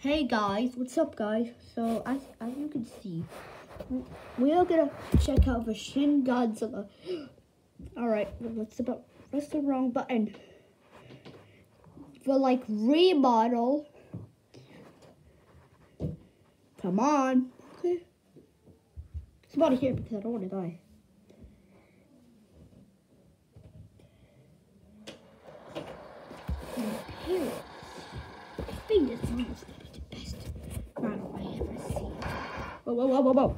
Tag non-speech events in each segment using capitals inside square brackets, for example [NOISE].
Hey guys, what's up guys? So as, as you can see, we are gonna check out the Shin Godzilla. [GASPS] Alright, what's bu- what's the wrong button? The like remodel. Come on. Okay. About here because I don't want to die. Here. I think this one is gonna be the best battle I ever seen. Whoa, whoa, whoa, whoa.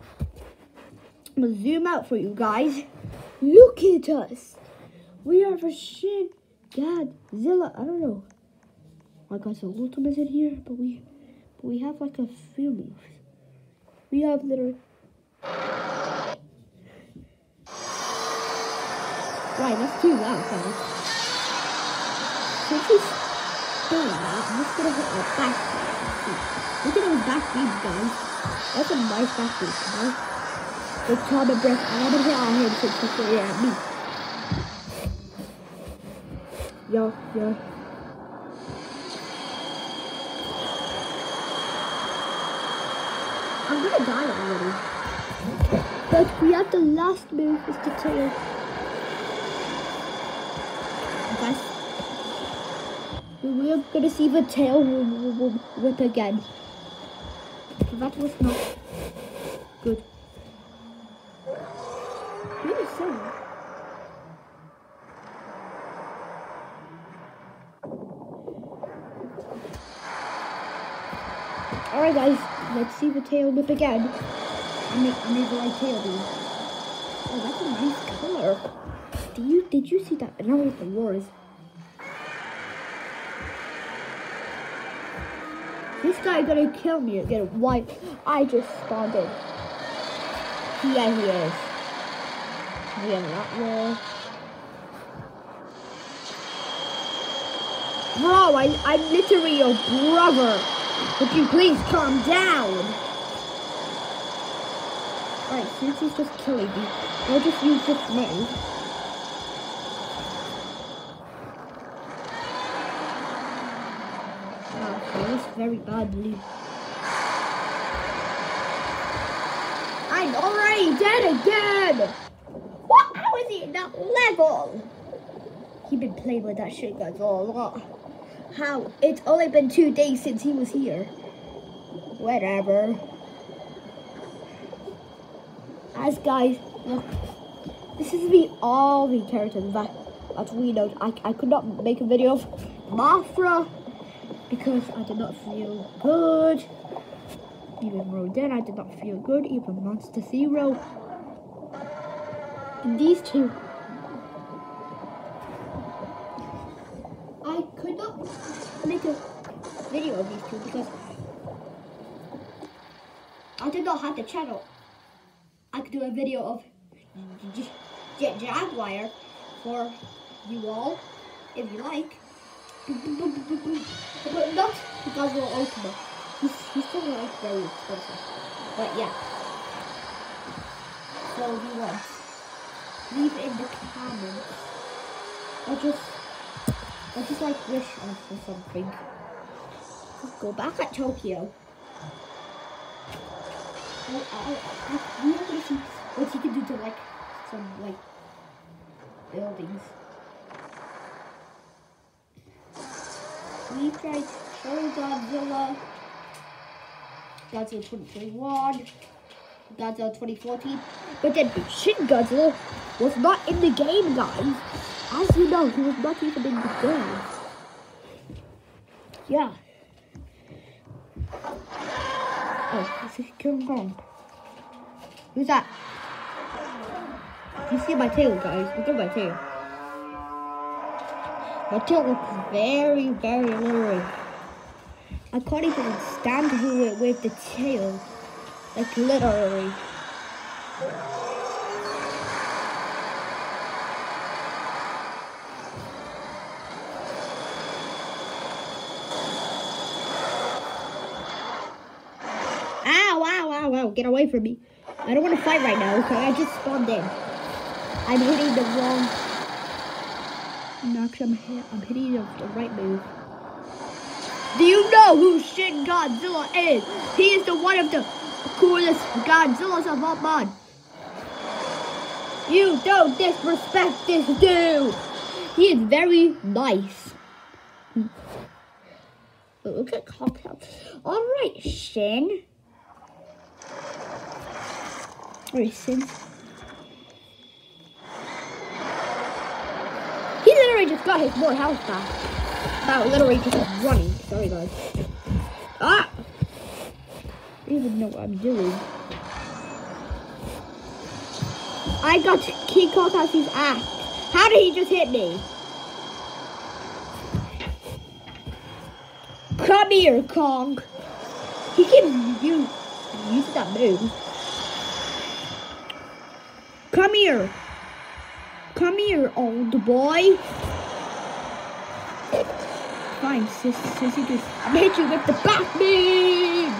I'm gonna zoom out for you guys. Look at us. We are for Shin Godzilla. I don't know. My God's ultimate in here, but we but we have like a few moves. We have literally Right, that's too loud, guys. Since he's doing that, I'm just gonna hit our back beats, guys. That's a nice beat, you know? With Tom and Breath, I'm gonna hit on him since he's at me. Yo, yo. I'm gonna die already. But we have the last move is the tail. Guys, we are gonna see the tail whip again. That was not good. Really sorry. Alright guys, let's see the tail whip again. I made, I made the tail dude. Oh, that's a nice color. Do you did you see that? Don't know what the war This guy gonna kill me. Why? I just spawned in. Yeah, he is. We have that wall. Bro, I, I'm literally your brother. Would you please calm down? Alright, since he's just killing me, we'll just use this move. Wow, that was very badly. I'm already dead again! What? How is he at that level? He been playing with that shit guys all along. How? It's only been two days since he was here. Whatever. As guys, look, this is the all the characters that that we know. I, I could not make a video of Mothra because I did not feel good. Even Rodan, I did not feel good. Even Monster Zero. And these two, I could not make a video of these two because I did not have the channel. I could do a video of J- J- Jaguar for you all, if you like. But not because of Ultima. He's, he's still like very expensive. But yeah. So you want, leave in the comments. I just, I just like wish us for something. Just go back at Tokyo. I, I, I, we see what he can do to like some like buildings. We tried Showa Godzilla, Godzilla 2021, Godzilla 2014, but then Shin Godzilla was not in the game, guys. As you know, he was not even in the game. Yeah. Oh, this is King Kong. Who's that? You see my tail, guys? Look at my tail. My tail looks very, very literally. I can't even stand with, with the tail. Like, literally. Ah, ow, ow, ow, ow. Get away from me. I don't want to fight right now, okay? I just spawned in. I'm hitting the wrong... No, actually, I'm, hit, I'm hitting the, the right move. Do you know who Shin Godzilla is? He is the one of the coolest Godzillas of all time. You don't disrespect this dude. He is very nice. Look at cocktail. All right, Shin. Listen. He literally just got his more health back. Wow, literally just running. Sorry, guys. Ah! I don't even know what I'm doing. I got King his ass. How did he just hit me? Come here, Kong. He keeps use, use that move. Come here. Come here, old boy. Fine, sis, sissy, just I'm hit you with the beam.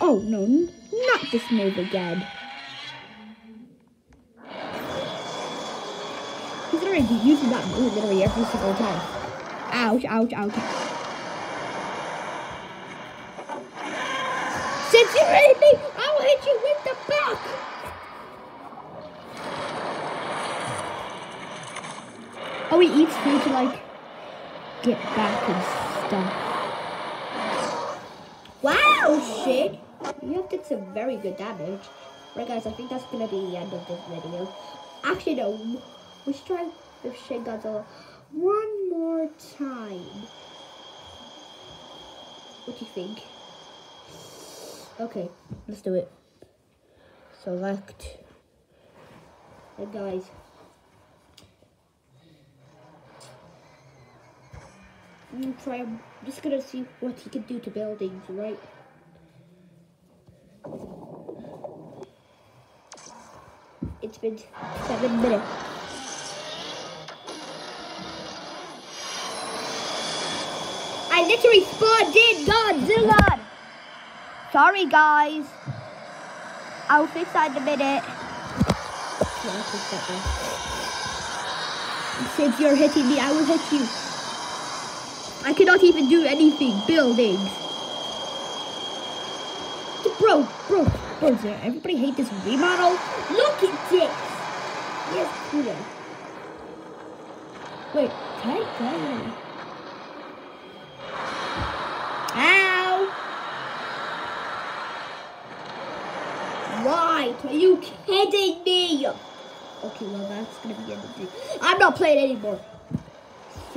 Oh no, not this move again. He's already using that move literally every single time. Ouch, ouch, ouch. Since you hit me, I will hit you with the back. Oh, he eats food to like get back and stuff. Wow, shit. You have did some very good damage. Right, guys, I think that's going to be the end of this video. Actually, no. We should try with Shin Godzilla one more time. What do you think? Okay, let's do it. Select. And guys. Gonna try. I'm just gonna see what he can do to buildings, right? It's been seven minutes. I literally spawned in Godzilla! Sorry, guys. I'll fix that in a minute. Yeah. Since you're hitting me, I will hit you. I cannot even do anything. Buildings. Bro, bro, bro, everybody hate this remodel? Look at this. Yes, cooler. Wait, can I, can I, are you kidding me? Okay, well that's gonna be the end of the I'm not playing anymore.